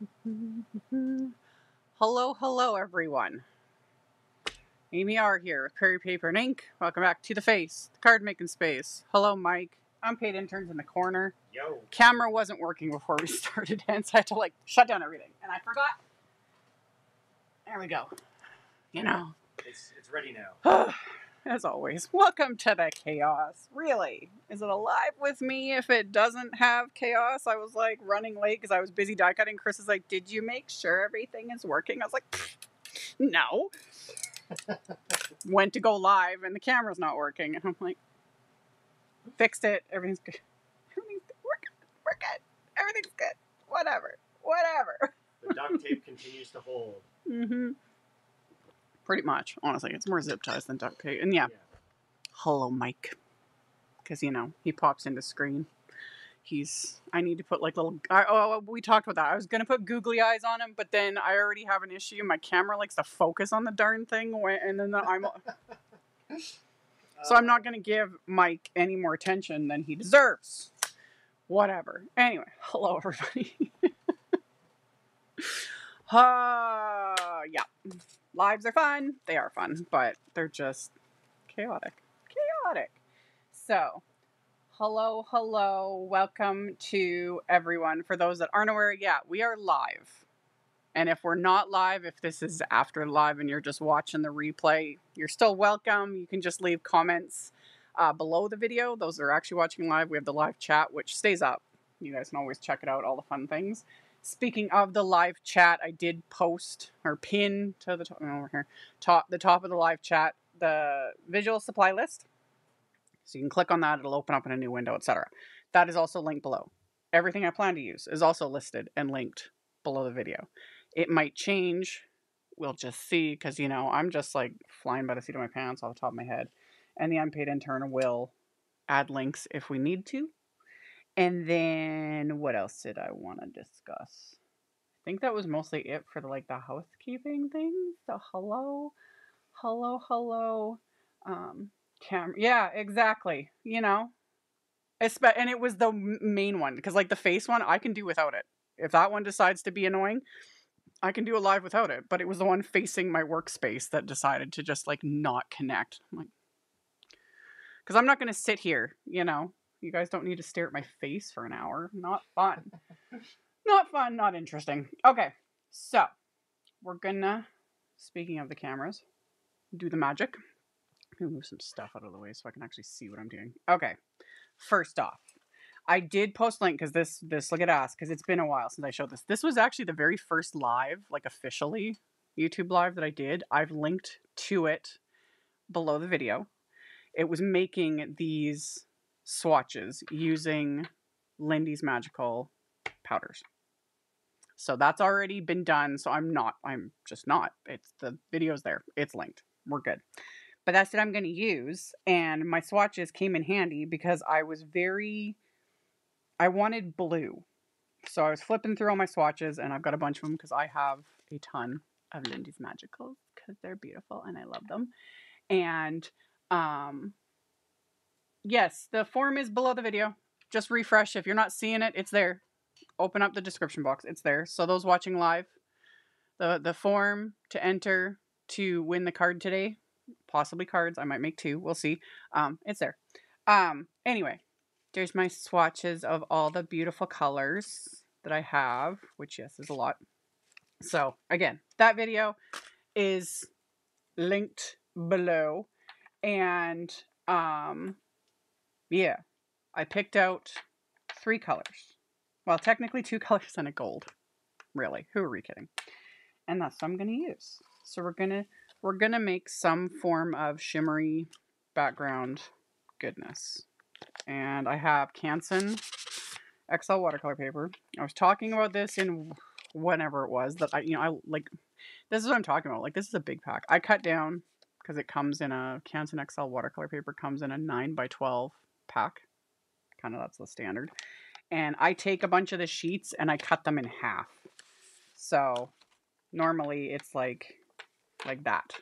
Hello, hello, everyone. Amy R here with Prairie Paper and Ink. Welcome back to the face, the card making space. Hello, Mike. Unpaid interns in the corner. Yo. Camera wasn't working before we started, hence I had to like shut down everything, and I forgot. There we go. You know, It's it's ready now. as always, welcome to the chaos. Really, is it alive with me if it doesn't have chaos? I was like running late because I was busy die cutting. Chris is like, "Did you make sure everything is working?" I was like, "No." Went to go live and the camera's not working, and I'm like, "Fixed it. Everything's good. Everything's good. We're good. We're good. Everything's good. Whatever. Whatever." The duct tape continues to hold. hmm Pretty much, honestly, it's more zip ties than duct tape, and yeah. hello mike because you know he pops into screen. He's i need to put like little I, oh we talked about that. I was gonna put googly eyes on him but then i already have an issue. My camera likes to focus on the darn thing when, and then the, i'm so i'm not gonna give mike any more attention than he deserves. Whatever. Anyway hello everybody. Uh yeah lives are fun they are fun but they're just chaotic chaotic. So, hello, hello, welcome to everyone. For those that aren't aware, yeah, we are live. And if we're not live, if this is after live and you're just watching the replay, you're still welcome. You can just leave comments uh, below the video. Those that are actually watching live, we have the live chat, which stays up. You guys can always check it out, all the fun things. Speaking of the live chat, I did post or pin to the top over here, top the top of the live chat the visual supply list. So you can click on that, it'll open up in a new window, etc. That is also linked below. Everything I plan to use is also listed and linked below the video. It might change. We'll just see because, you know, I'm just like flying by the seat of my pants off the top of my head. And the unpaid intern will add links if we need to. And then what else did I want to discuss? I think that was mostly it for the like the housekeeping things. The hello hello, hello, um, camera. Yeah, exactly. You know, Espe- and it was the main one because like the face one, I can do without it. If that one decides to be annoying, I can do a live without it. But it was the one facing my workspace that decided to just like not connect. I'm like, because I'm not going to sit here. You know, you guys don't need to stare at my face for an hour. Not fun. not fun. Not interesting. Okay, so we're gonna. Speaking of the cameras, do the magic. Let me move some stuff out of the way so I can actually see what I'm doing. Okay, first off, I did post link because this this look at us because it's been a while since I showed this. This was actually the very first live, like officially YouTube live that I did. I've linked to it below the video. It was making these swatches using Lindy's magical powders. So that's already been done. So I'm not, I'm just not. It's the video's there. It's linked we're good. But that's what I'm going to use. And my swatches came in handy because I was very, I wanted blue. So I was flipping through all my swatches and I've got a bunch of them because I have a ton of Lindy's Magicals because they're beautiful and I love them. And um, yes, the form is below the video. Just refresh. If you're not seeing it, it's there. Open up the description box. It's there. So those watching live, the the form to enter to win the card today. Possibly cards. I might make two. We'll see. Um, it's there. Um, anyway, there's my swatches of all the beautiful colors that I have, which yes is a lot. So again, that video is linked below. And um yeah, I picked out three colors. Well, technically two colors and a gold. Really, who are we kidding? And that's what I'm going to use. So we're gonna we're gonna make some form of shimmery background goodness. And I have Canson XL watercolor paper. I was talking about this in whenever it was that I you know I like this is what I'm talking about. Like this is a big pack. I cut down because it comes in a Canson XL watercolor paper comes in a 9 by 12 pack. Kind of that's the standard. And I take a bunch of the sheets and I cut them in half. So normally it's like like that.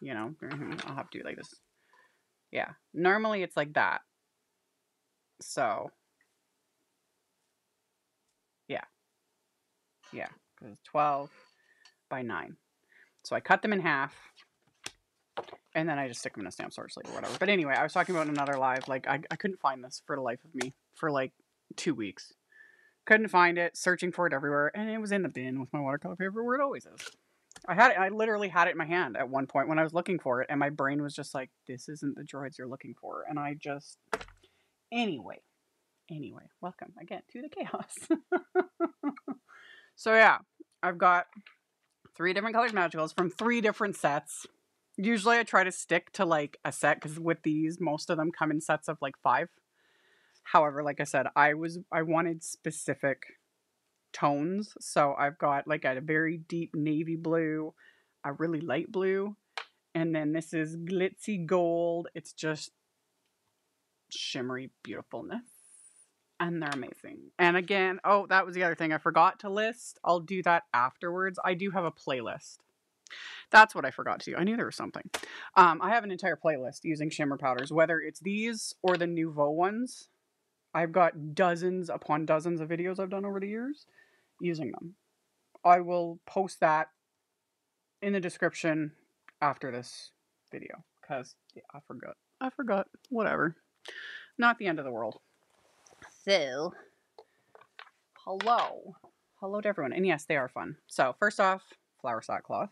You know, mm-hmm, I'll have to do like this. Yeah, normally it's like that. So, yeah. Yeah. because it's 12 by 9. So I cut them in half and then I just stick them in a stamp storage sleeve or whatever. But anyway, I was talking about another live. Like, I, I couldn't find this for the life of me for like two weeks. Couldn't find it, searching for it everywhere, and it was in the bin with my watercolor paper where it always is. I had it, I literally had it in my hand at one point when I was looking for it, and my brain was just like, this isn't the droids you're looking for. And I just. Anyway. Anyway, welcome again to the chaos. so, yeah, I've got three different colors magicals from three different sets. Usually I try to stick to like a set because with these, most of them come in sets of like five. However, like I said, I was I wanted specific tones. So I've got like a very deep navy blue, a really light blue, and then this is glitzy gold. It's just shimmery beautifulness. And they're amazing. And again, oh, that was the other thing I forgot to list. I'll do that afterwards. I do have a playlist. That's what I forgot to do. I knew there was something. Um, I have an entire playlist using shimmer powders, whether it's these or the Nouveau ones. I've got dozens upon dozens of videos I've done over the years using them. I will post that in the description after this video because yeah, I forgot. I forgot. Whatever. Not the end of the world. So, hello. Hello to everyone. And yes, they are fun. So, first off, flour sackcloth.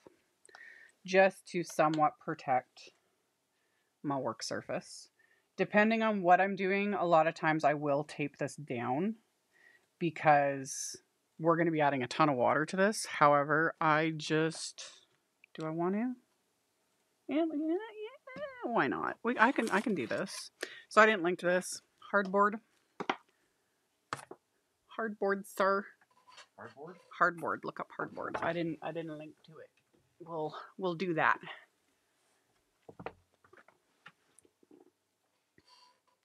Just to somewhat protect my work surface. Depending on what I'm doing, a lot of times I will tape this down because we're going to be adding a ton of water to this. However, I just do I want to? Yeah, yeah, yeah. Why not? We, I can I can do this. So I didn't link to this hardboard. Hardboard, sir. Cardboard? Hardboard. Look up hardboard. I didn't I didn't link to it. We'll we'll do that.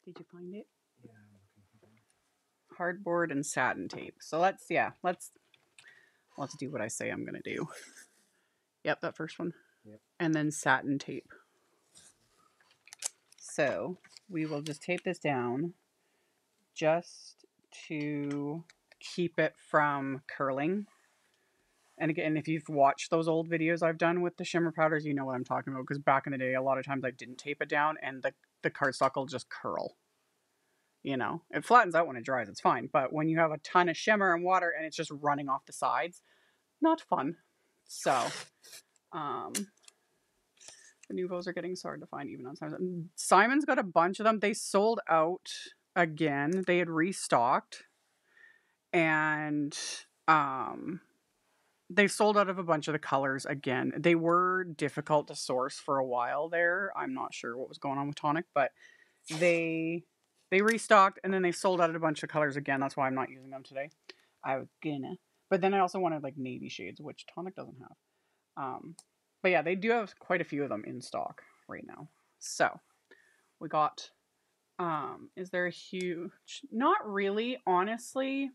Did you find it? Yeah. I'm hardboard and satin tape. So let's yeah, let's let's do what I say I'm gonna do. Yep, that first one. Yep. And then satin tape. So we will just tape this down just to keep it from curling. And again, if you've watched those old videos I've done with the shimmer powders, you know what I'm talking about. Because back in the day, a lot of times I didn't tape it down and the, the cardstock will just curl you know? It flattens out when it dries it's fine but when you have a ton of shimmer and water and it's just running off the sides not fun. So um the nouveaux are getting hard to find even on simon simon's got a bunch of them. They sold out again. They had restocked and um they sold out of a bunch of the colors again they were difficult to source for a while there i'm not sure what was going on with tonic but they they restocked and then they sold out of a bunch of colors again. That's why I'm not using them today. I was gonna, but then I also wanted like navy shades, which Tonic doesn't have. Um, but yeah, they do have quite a few of them in stock right now. So we got. Um, is there a huge? Not really, honestly.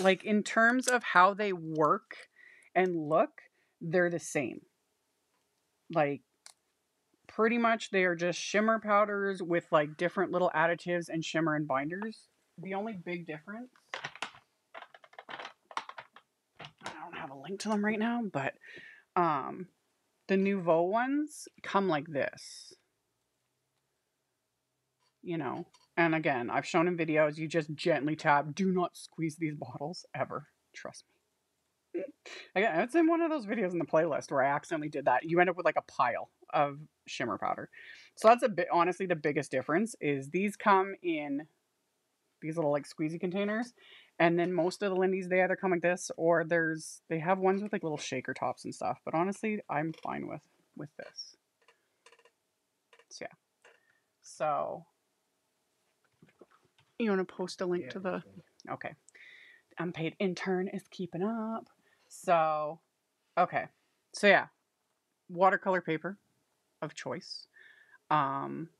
Like in terms of how they work and look, they're the same. Like pretty much they are just shimmer powders with like different little additives and shimmer and binders. The only big difference, I don't have a link to them right now, but um, the Nouveau ones come like this. You know, and again, I've shown in videos, you just gently tap. Do not squeeze these bottles ever. Trust me. Again, it's in one of those videos in the playlist where I accidentally did that. You end up with like a pile of shimmer powder. So that's a bit honestly the biggest difference is these come in these little like squeezy containers. And then most of the Lindy's they either come like this or there's they have ones with like little shaker tops and stuff. But honestly, I'm fine with with this. So yeah. So you want to post a link Yeah, to the. Okay. Unpaid intern is keeping up. So, okay. So, yeah. Watercolor paper of choice. Um,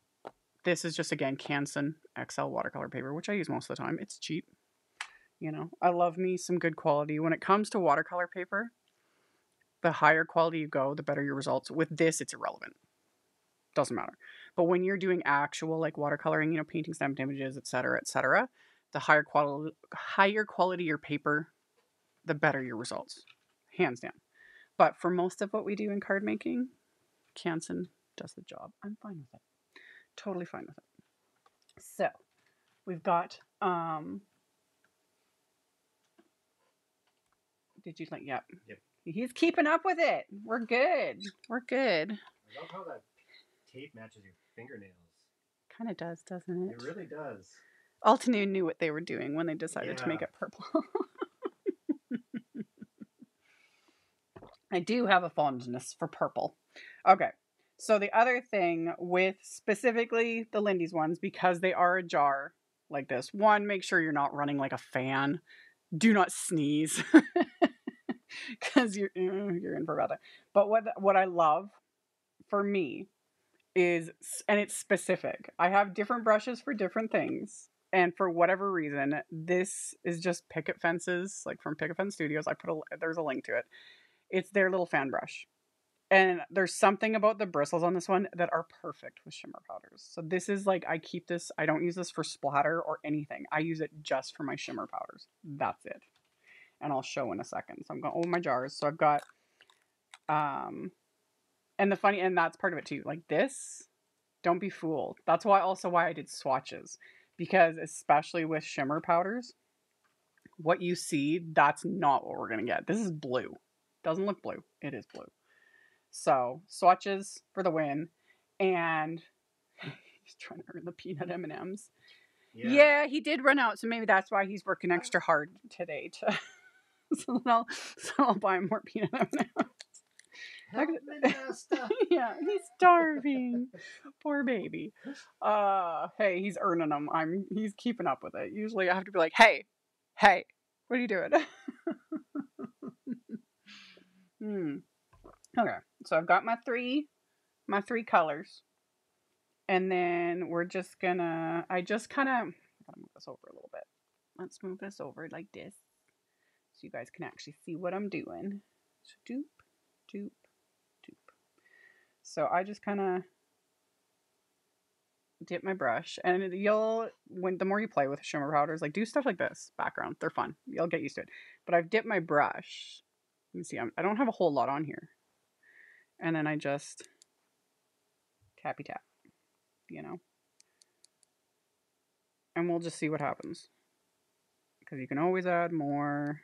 this is just, again, Canson XL watercolor paper, which I use most of the time. It's cheap. You know, I love me some good quality. When it comes to watercolor paper, the higher quality you go, the better your results. With this, it's irrelevant. Doesn't matter. But when you're doing actual like watercoloring, you know, painting stamped images, et cetera, et cetera, the higher quality higher quality your paper, the better your results, hands down. But for most of what we do in card making, Canson does the job. I'm fine with it. Totally fine with it. So we've got um did you like yep. Yep. He's keeping up with it. We're good. We're good. I love how that tape matches your fingernails. Kind of does, doesn't it? It really does. Altenew knew what they were doing when they decided to make it purple. I do have a fondness for purple. Okay. So the other thing with specifically the Lindy's ones, because they are a jar like this, one, make sure you're not running like a fan. Do not sneeze. Because you're uh, you're in for bad. But what what I love for me is and it's specific. I have different brushes for different things. And for whatever reason, this is just Picket Fences, like from Picket Fence Studios. I put a there's a link to it. It's their little fan brush. And there's something about the bristles on this one that are perfect with shimmer powders. So this is like I keep this, I don't use this for splatter or anything. I use it just for my shimmer powders. That's it. And I'll show in a second. So I'm going over my jars. So I've got um and the funny and that's part of it too. Like this, don't be fooled. That's why also why I did swatches. Because especially with shimmer powders, what you see, that's not what we're gonna get. This is blue. Doesn't look blue. It is blue. So swatches for the win, and he's trying to earn the peanut M and M's. Yeah, he did run out, so maybe that's why he's working extra hard today. To so I'll so I'll buy him more peanut M and M's. Help me, master. Yeah, he's starving. Poor baby. Uh, hey, he's earning them. I'm he's keeping up with it. Usually, I have to be like, hey, hey, what are you doing? hmm. Okay, so I've got my three, my three colors, and then we're just gonna. I just kind of gotta move this over a little bit. Let's move this over like this, so you guys can actually see what I'm doing. So doop, doop, doop. So I just kind of dip my brush, and you'll when the more you play with shimmer powders, like do stuff like this background. They're fun. You'll get used to it. But I've dipped my brush. Let me see. I'm, I don't have a whole lot on here, and then I just tappy tap. You know, and we'll just see what happens. Because you can always add more.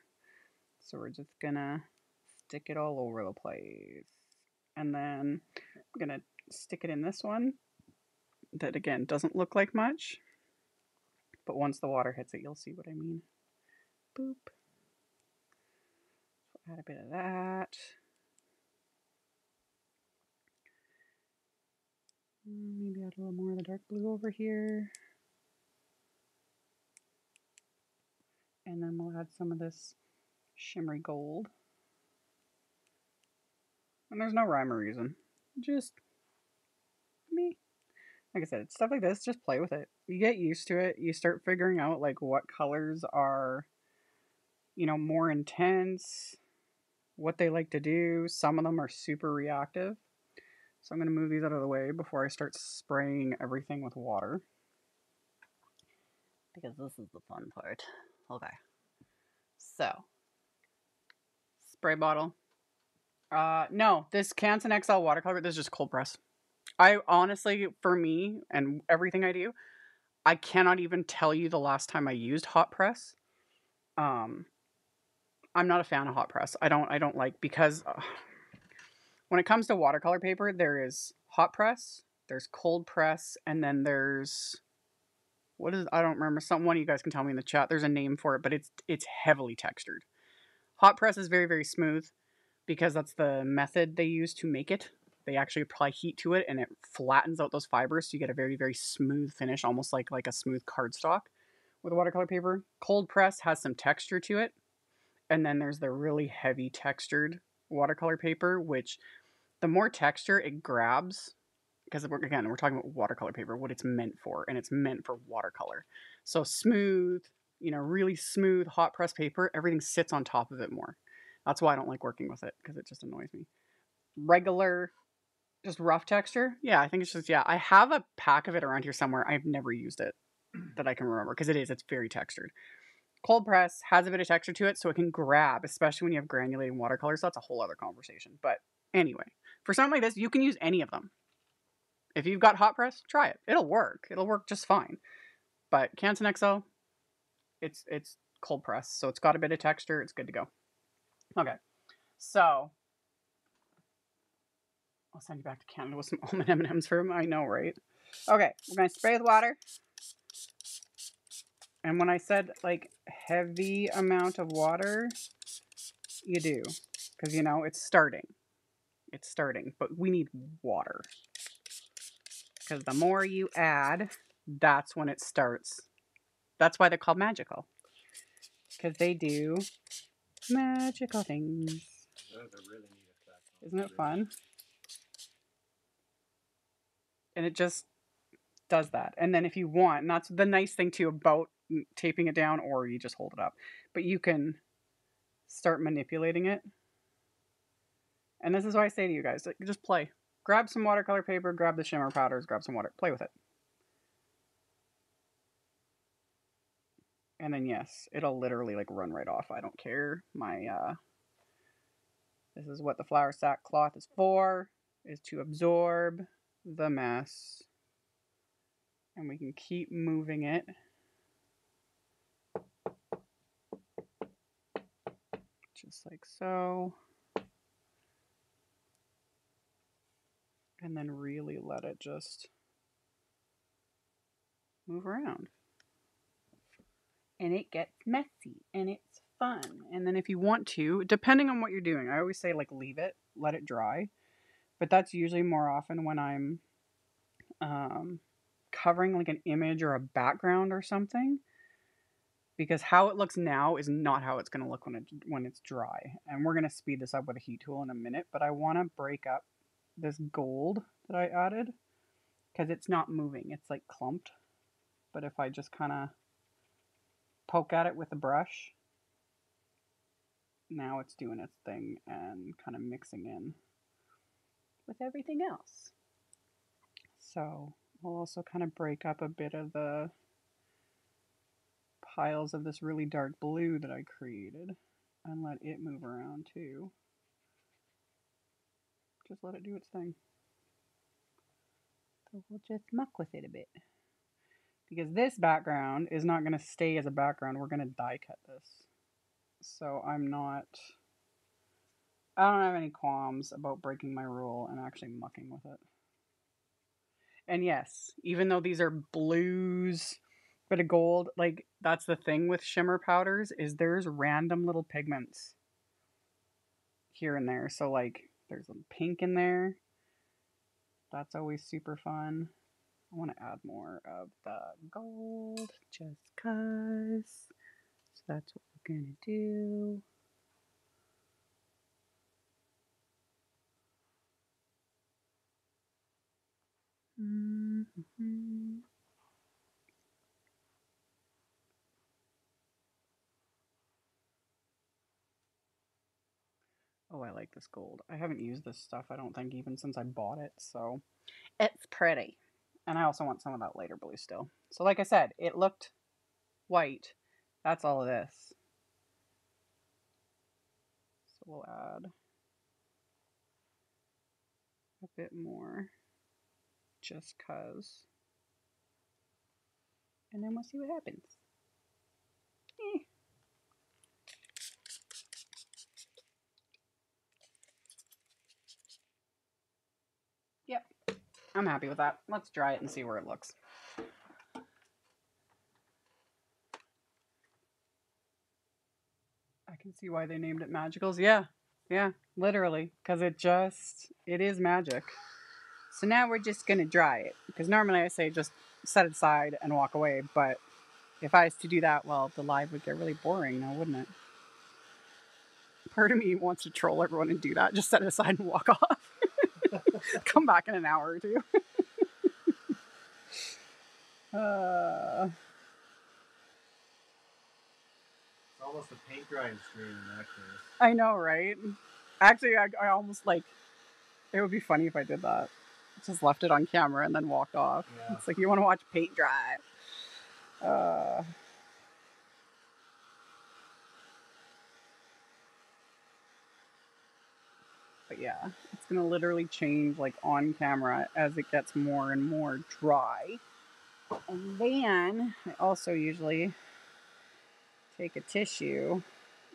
So we're just gonna stick it all over the place. And then I'm gonna stick it in this one that again doesn't look like much. But once the water hits it, you'll see what I mean. Boop. Add a bit of that. Maybe add a little more of the dark blue over here. And then we'll add some of this shimmery gold. And there's no rhyme or reason. Just me. Like I said, stuff like this, just play with it. You get used to it. You start figuring out like what colors are, you know, more intense, what they like to do. Some of them are super reactive. So I'm going to move these out of the way before I start spraying everything with water. Because this is the fun part. Okay. So, spray bottle. Uh, no, this Canson XL watercolor, this is just cold press. I honestly, for me and everything I do, I cannot even tell you the last time I used hot press. Um, I'm not a fan of hot press. I don't. I don't like because uh, when it comes to watercolor paper, there is hot press, there's cold press, and then there's what is I don't remember. Some one of you guys can tell me in the chat. There's a name for it, but it's it's heavily textured. Hot press is very very smooth because that's the method they use to make it. They actually apply heat to it and it flattens out those fibers so you get a very very smooth finish, almost like like a smooth cardstock with watercolor paper. Cold press has some texture to it. And then there's the really heavy textured watercolor paper which the more texture it grabs because again we're talking about watercolor paper what it's meant for and it's meant for watercolor so smooth you know really smooth hot press paper everything sits on top of it more that's why i don't like working with it because it just annoys me regular just rough texture yeah i think it's just yeah i have a pack of it around here somewhere i've never used it that i can remember because it is it's very textured cold press has a bit of texture to it, so it can grab, especially when you have granulating watercolors. So that's a whole other conversation. But anyway, for something like this, you can use any of them. If you've got hot press, try it. It'll work. It'll work just fine. But Canson XL, it's it's cold press, so it's got a bit of texture. It's good to go. Okay, so I'll send you back to Canada with some almond M and M's for him. I know, right? Okay, we're gonna spray with water. And when I said like heavy amount of water, you do. Because you know, it's starting. It's starting. But we need water. Because the more you add, that's when it starts. That's why they're called magical. Because they do magical things. Really. Isn't it fun? And it just does that. And then if you want, and that's the nice thing too about taping it down, or you just hold it up, but you can start manipulating it. And this is why I say to you guys, just play. Grab some watercolor paper, grab the shimmer powders, grab some water, play with it. And then yes, it'll literally like run right off. I don't care. My uh this is what the flour sack cloth is for, is to absorb the mess. And we can keep moving it. Just like so. And then really let it just move around. And it gets messy and it's fun. And then if you want to, depending on what you're doing, I always say like leave it, let it dry. But that's usually more often when I'm um, covering like an image or a background or something. Because how it looks now is not how it's going to look when it when it's dry. And we're going to speed this up with a heat tool in a minute, but I want to break up this gold that I added because it's not moving. It's like clumped. But if I just kind of poke at it with a brush, now it's doing its thing and kind of mixing in with everything else. So we'll also kind of break up a bit of the piles of this really dark blue that I created and let it move around too. Just let it do its thing. So we'll just muck with it a bit. Because this background is not going to stay as a background. We're going to die cut this. So I'm not. I don't have any qualms about breaking my rule and actually mucking with it. And yes, even though these are blues, but of gold, like that's the thing with shimmer powders is there's random little pigments here and there. So like there's a pink in there. That's always super fun. I want to add more of the gold just cuz. So that's what we're going to do. Mhm. Oh, I like this gold. I haven't used this stuff, I don't think, even since I bought it, so it's pretty. And I also want some of that lighter blue still. So, like I said, it looked white. That's all of this. So, we'll add a bit more just cuz. And then we'll see what happens. Eh. Yep, I'm happy with that. Let's dry it and see where it looks. I can see why they named it Magicals. Yeah, yeah, literally, because it just, it is magic. So now we're just going to dry it, because normally I say just set it aside and walk away, but if I was to do that, well, the live would get really boring now, wouldn't it? Part of me wants to troll everyone and do that, just set it aside and walk off. Come back in an hour or two. uh, it's almost a paint drying screen in that case. I know, right? Actually, I, I almost like it would be funny if I did that. Just left it on camera and then walked off. Yeah. It's like you want to watch paint dry. Uh, but yeah, it's going to literally change like on camera as it gets more and more dry. And then I also usually take a tissue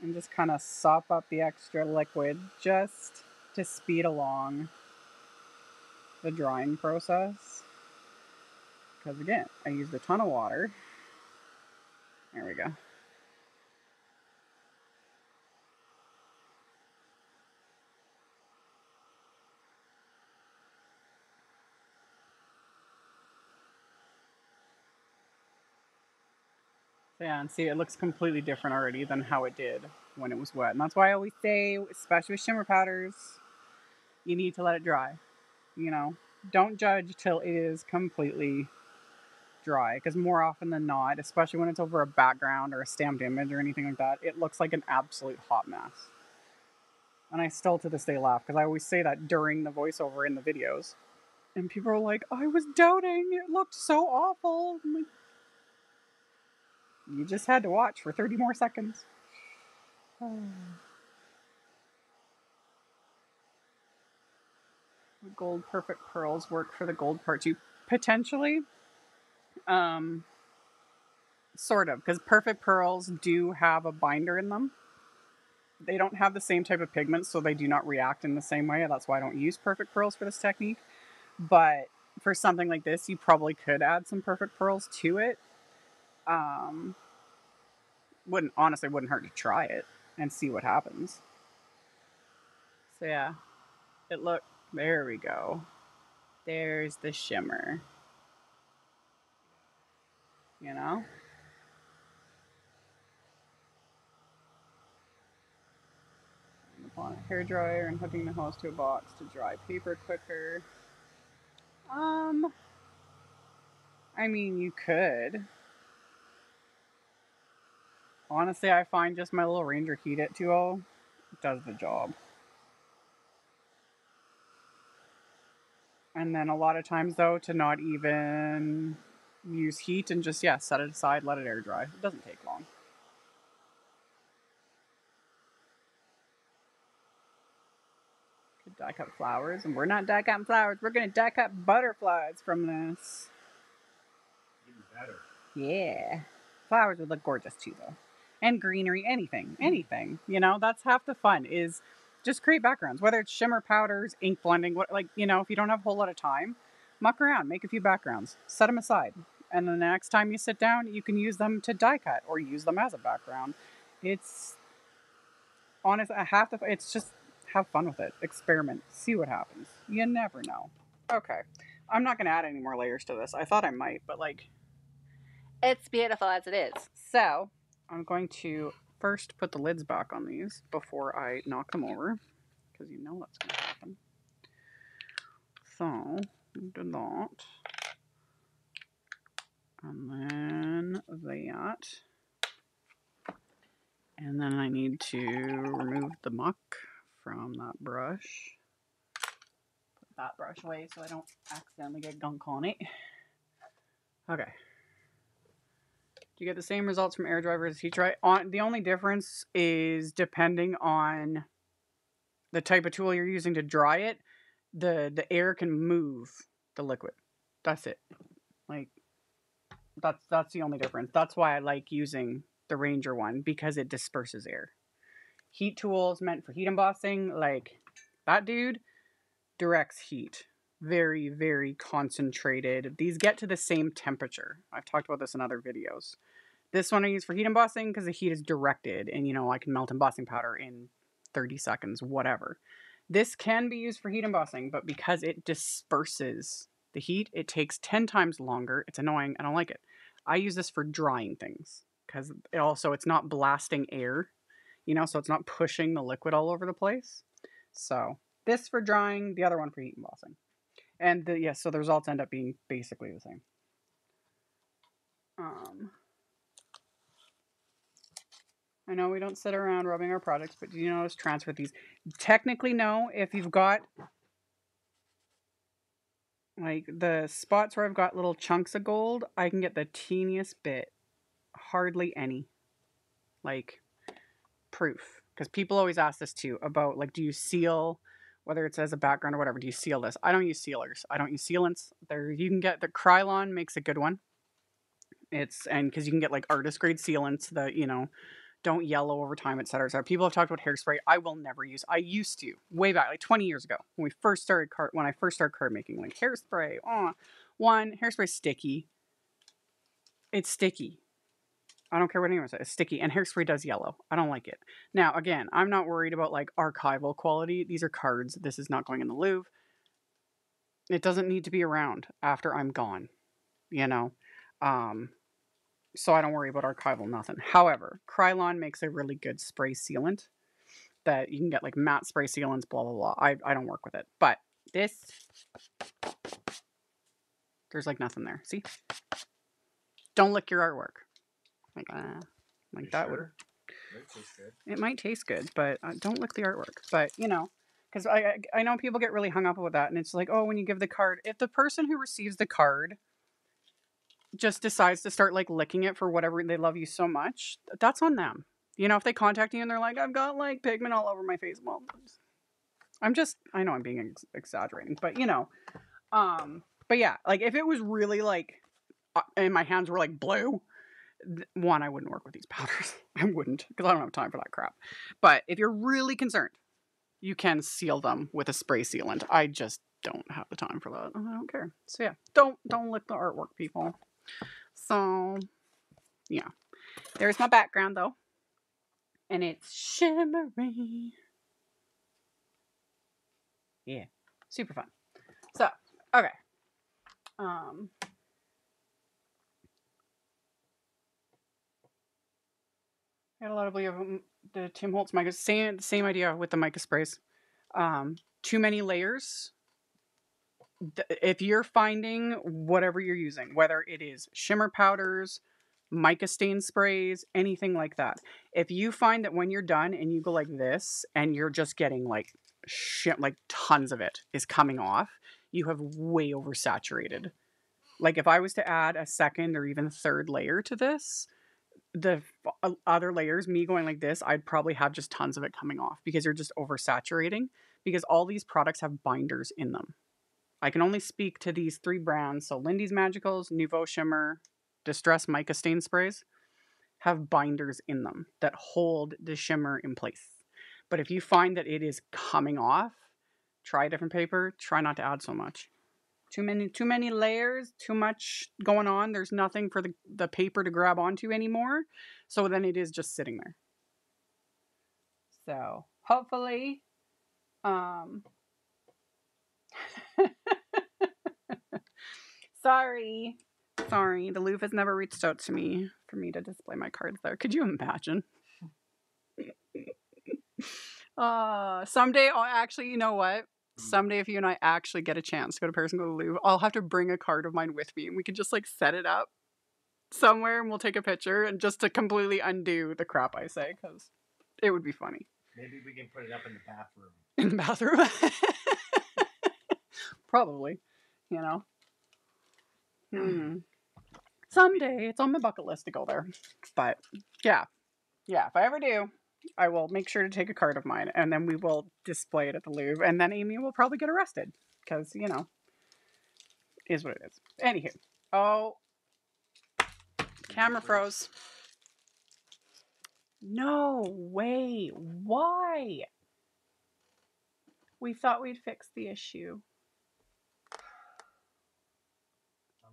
and just kind of sop up the extra liquid just to speed along the drying process. Because again, I used a ton of water. There we go. Yeah, and see, it looks completely different already than how it did when it was wet. And that's why I always say, especially with shimmer powders, you need to let it dry. You know, don't judge till it is completely dry because more often than not, especially when it's over a background or a stamped image or anything like that, it looks like an absolute hot mess. And I still to this day laugh because I always say that during the voiceover in the videos. And people are like, I was doubting, it looked so awful. I'm like, you just had to watch for 30 more seconds. gold perfect pearls work for the gold part too? Potentially. Um, sort of, because perfect pearls do have a binder in them. They don't have the same type of pigments, so they do not react in the same way. That's why I don't use perfect pearls for this technique. But for something like this, you probably could add some perfect pearls to it um, wouldn't honestly wouldn't hurt to try it and see what happens. So yeah, it look there we go. There's the shimmer. You know? Upon a hair dryer and hooking the hose to a box to dry paper quicker. Um, I mean, you could honestly, I find just my little Ranger Heat at 2.0 does the job. And then a lot of times, though, to not even use heat and just, yeah, set it aside, let it air dry. It doesn't take long. Could die cut flowers, and we're not die cutting flowers. We're going to die cut butterflies from this. Even better. Yeah. Flowers would look gorgeous too, though and greenery, anything, mm. anything. You know, that's half the fun is just create backgrounds, whether it's shimmer powders, ink blending, what like, you know, if you don't have a whole lot of time, muck around, make a few backgrounds, set them aside. And the next time you sit down, you can use them to die cut or use them as a background. It's honest, half the it's just have fun with it, experiment, see what happens. You never know. Okay, I'm not gonna add any more layers to this. I thought I might, but like, it's beautiful as it is. So I'm going to first put the lids back on these before I knock them over, because you know that's going to happen. So, do that. And then that. And then I need to remove the muck from that brush. Put that brush away so I don't accidentally get gunk on it. Okay you get the same results from air dry versus heat dry. On the only difference is depending on the type of tool you're using to dry it, the the air can move the liquid. That's it. Like that's that's the only difference. That's why I like using the Ranger one because it disperses air. Heat tools meant for heat embossing, like that dude directs heat very, very concentrated. These get to the same temperature. I've talked about this in other videos. This one I use for heat embossing because the heat is directed and, you know, I can melt embossing powder in 30 seconds, whatever. This can be used for heat embossing, but because it disperses the heat, it takes 10 times longer. It's annoying. I don't like it. I use this for drying things because it also it's not blasting air, you know, so it's not pushing the liquid all over the place. So this for drying, the other one for heat embossing. And the, yes, yeah, so the results end up being basically the same. Um, I know we don't sit around rubbing our products, but do you notice transfer these? Technically, no. If you've got like the spots where I've got little chunks of gold, I can get the teeniest bit. Hardly any. Like proof. Because people always ask this too about like, do you seal whether it's as a background or whatever. Do you seal this? I don't use sealers. I don't use sealants. There you can get the Krylon makes a good one. It's and because you can get like artist grade sealants that you know don't yellow over time, et cetera, et cetera. People have talked about hairspray. I will never use. I used to way back, like 20 years ago, when we first started card. When I first started card making, like hairspray. Oh, one hairspray sticky. It's sticky. I don't care what anyone says. It's sticky, and hairspray does yellow. I don't like it. Now, again, I'm not worried about like archival quality. These are cards. This is not going in the Louvre. It doesn't need to be around after I'm gone. You know. Um, so I don't worry about archival nothing. However, Krylon makes a really good spray sealant that you can get like matte spray sealants, blah blah blah. I I don't work with it, but this there's like nothing there. See, don't lick your artwork. Like uh, like You that would sure? Good. it might taste good, but uh, don't lick the artwork. But you know, because I I- I know people get really hung up with that, and it's like, oh, when you give the card, if the person who receives the card just decides to start like licking it for whatever they love you so much, that's on them. You know, if they contact you and they're like, I've got like pigment all over my face, well, I'm just I know I'm being ex- exaggerating, but you know, um, but yeah, like if it was really like, uh, and my hands were like blue, th- one, I wouldn't work with these powders. I wouldn't because I don't have time for that crap. But if you're really concerned, you can seal them with a spray sealant. I just don't have the time for that. I don't care. So yeah, don't don't lick the artwork, people. So yeah, there's my background though, and it's shimmery. Yeah, super fun. So okay, um. I had a lot of believe the Tim Holtz mica. Same same idea with the mica sprays. Um, too many layers. If you're finding whatever you're using, whether it is shimmer powders, mica stain sprays, anything like that, if you find that when you're done and you go like this and you're just getting like shit, like tons of it is coming off, you have way oversaturated. Like if I was to add a second or even third layer to this, the uh, other layers, me going like this, I'd probably have just tons of it coming off because you're just oversaturating. Because all these products have binders in them. I can only speak to these three brands. So Lindy's Magicals, Nouveau Shimmer, Distress Mica Stain Sprays have binders in them that hold the shimmer in place. But if you find that it is coming off, try a different paper. Try not to add so much. Too many too many layers, too much going on. There's nothing for the, the paper to grab onto anymore. So then it is just sitting there. So hopefully um Sorry. Sorry. The Louvre has never reached out to me for me to display my cards there. Could you imagine? uh someday I'll actually you know what? Someday if you and I actually get a chance to go to Paris and go to the Louvre, I'll have to bring a card of mine with me and we can just like set it up somewhere and we'll take a picture and just to completely undo the crap I say because it would be funny Maybe we can put it up in the bathroom. in the bathroom. Probably, you know. Hmm. Someday it's on my bucket list to go there. But yeah, yeah. If I ever do, I will make sure to take a card of mine, and then we will display it at the Louvre, and then Amy will probably get arrested because you know, is what it is. Anywho, oh, camera froze. No way. Why? We thought we'd fix the issue.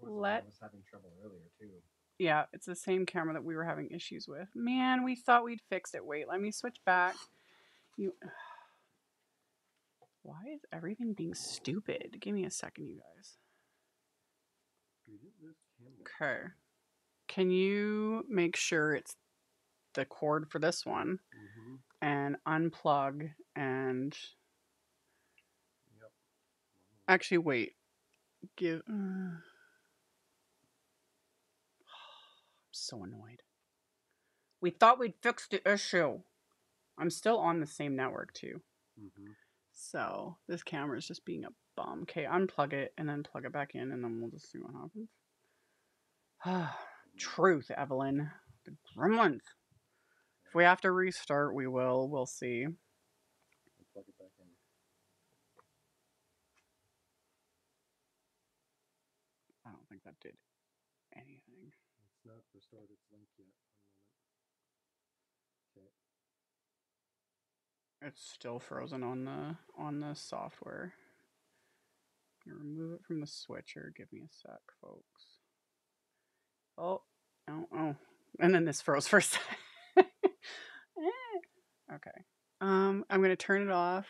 I was, I Let- was having trouble earlier too. Yeah, it's the same camera that we were having issues with. Man, we thought we'd fixed it. Wait, let me switch back. You Why is everything being stupid? Give me a second, you guys. Okay. Can you make sure it's the cord for this one Mm-hmm. and unplug and Yep. actually wait. Give uh, I'm so annoyed. We thought we'd fix the issue. I'm still on the same network too. Mm-hmm. So this camera is just being a bum. Okay, unplug it and then plug it back in and then we'll just see what happens. Truth, Evelyn. The gremlins. If we have to restart, we will. We'll see. Plug it back in. don't think that did anything. It's not its link yet. Okay. It's still frozen on the on the software. Remove it from the switcher. Give me a sec, folks. Oh, oh, oh. And then this froze for a sec. Eh. okay. Um, I'm gonna turn it off.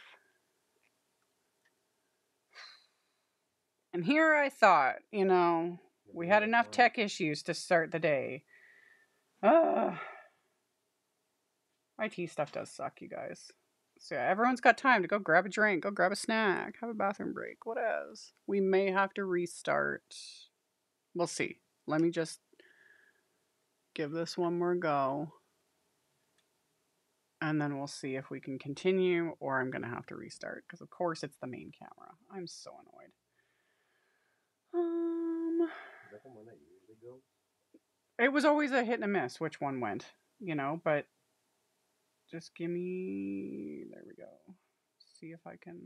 And here I thought, you know, we had enough tech issues to start the day. Uh, IT stuff does suck, you guys. So yeah, everyone's got time to go grab a drink, go grab a snack, have a bathroom break, what else? We may have to restart. We'll see. Let me just give this one more go. And then we'll see if we can continue or I'm going to have to restart because of course it's the main camera. I'm so annoyed. Um Is that the one that usually goes? it was always a hit and a miss which one went, you know, but just give me there we go. See if I can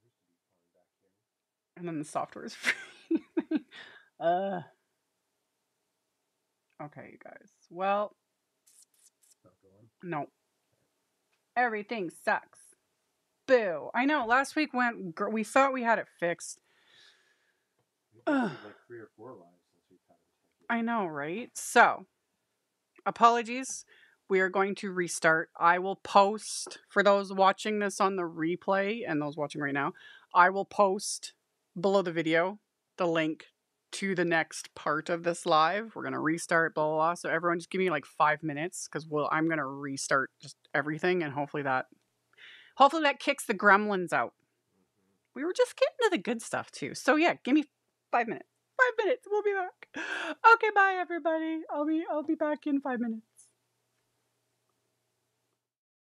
It appears to be fine back here. and then the software is free. uh Okay, you guys. Well, It's not going. no. Everything sucks. Boo. I know. Last week went gr- we thought we had it fixed. Ugh. like three or four lives since we've had it. I know, right? So, apologies. We are going to restart. I will post for those watching this on the replay and those watching right now. I will post below the video the link to the next part of this live. We're gonna restart, blah blah. blah. So everyone, just give me like five minutes because we'll. I'm gonna restart just everything, and hopefully that, hopefully that kicks the gremlins out. Mhm. We were just getting to the good stuff too. So yeah, give me five minutes. Five minutes. We'll be back. Okay, bye everybody. I'll be I'll be back in five minutes.